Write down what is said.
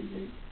excuse me,